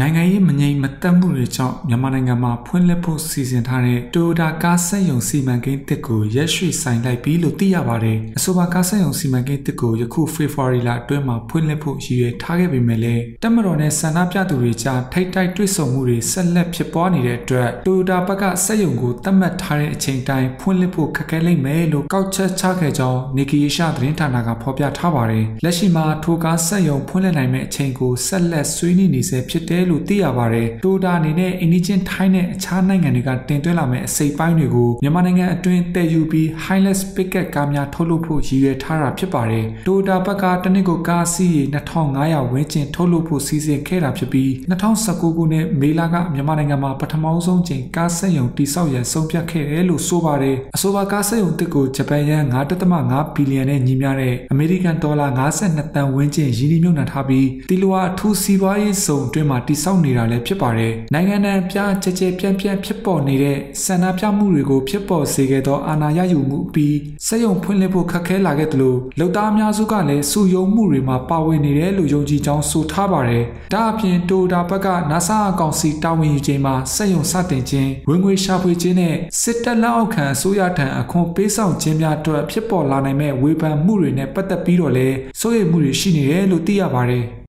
နိုင်ငံရေးမငြိမ်မသက်မှုတွေကြောင့်မြန်မာနိုင်ငံမှာဖွင့်လှစ်ဖို့စီစဉ်ထားတဲ့ Toyota ကားစက်ရုံစီမံကိန်းတစ်ကိုရက်ရွှေ့ဆိုင်လိုက်ပြီလို့သိရပါတယ်။အဆိုပါကားစက်ရုံစီမံကိန်းတစ်ကိုယခု February လအတွင်းမှာဖွင့်လှစ်ဖို့ရည်ရွယ်ထားခဲ့ပေမဲ့လည်းတက်မတော်နဲ့ဆန္ဒပြသူတွေကြားထိတ်တိုက်တွေ့ဆုံမှုတွေဆက်လက်ဖြစ်ပွားနေတဲ့အတွက် Toyota ဘက်ကစက်ရုံကိုသတ်မှတ်ထားတဲ့အချိန်တိုင်းဖွင့်လှစ်ဖို့ခက်ခဲလိမ့်မယ်လို့ကောက်ချက်ချခဲ့ကြောင်း Nikkei Asia သတင်းဌာနကဖော်ပြထားပါတယ်။လက်ရှိမှာထိုကားစက်ရုံဖွင့်လှစ်နိုင်မယ့်အချိန်ကိုဆက်လက်ဆွေးနွေးနေဆဲဖြစ်တယ်လို့သိရပါတယ်။တိုတာအနေနဲ့အင်ဒီချင်းထိုင်းနဲ့အခြားနိုင်ငံတွေကတင်သွင်းလာမယ့်အစိပ်ပိုင်းတွေကိုမြန်မာနိုင်ငံအတွင်းတည်ယူပြီး Hilux Pickup ကားများထုတ်လုပ်ဖို့ရည်ရွယ်ထားတာဖြစ်ပါတယ်။တိုတာဘက်ကတနစ်ကိုကားစီးရေ2500ဝန်းကျင်ထုတ်လုပ်ဖို့စီစဉ်ခဲ့တာဖြစ်ပြီး2019ခုနှစ်မေလကမြန်မာနိုင်ငံမှာပထမဆုံးချိန်ကားစက်ရုံတိစောက်ရန်ဆုံးဖြတ်ခဲ့တယ်လို့ဆိုပါတယ်။အဆိုပါကားစက်ရုံတစ်ကိုဂျပန်ယန်9.5ဘီလီယံနဲ့ညီမျှတဲ့အမေရိကန်ဒေါ်လာ52တန်ဝန်းကျင်ရင်းနှီးမြှုပ်နှံထားပြီးတီလိုဝါအထူးစီးပွားရေးစုံအတွင်းမှာတိစောက်နေတာလည်းဖြစ်ပါတယ်။နိုင်ငံ내ပြကြကြပြန့်ပြန့်ဖြစ်ပေါ်နေတဲ့ဆန္ဒပြမှုတွေကိုဖြစ်ပေါ်စေခဲ့သောအာဏာရယူမှုပြီးစက်ရုံဖွင့်လှစ်ဖို့ခက်ခဲလာခဲ့သလိုလုံသားအများစုကလည်းစုယုံမှုတွေမှာပါဝင်နေတယ်လို့ယုံကြည်ကြောင်းဆိုထားပါတယ်။ဒါအပြင်တိုတာဘက်က NASA အကောင်စီတာဝန်ယူခြင်းမှာစက်ရုံစတင်ခြင်းဝင်ငွေရှာဖွေခြင်းနဲ့စစ်တပ်လက်အောက်ခံအစိုးရထံအခွန်ပေးဆောင်ခြင်းများအတွက်ဖြစ်ပေါ်လာနိုင်မဲ့ဝေဖန်မှုတွေနဲ့ပတ်သက်ပြီးတော့လည်းစိုးရိမ်မှုတွေရှိနေတယ်လို့သိရပါတယ်။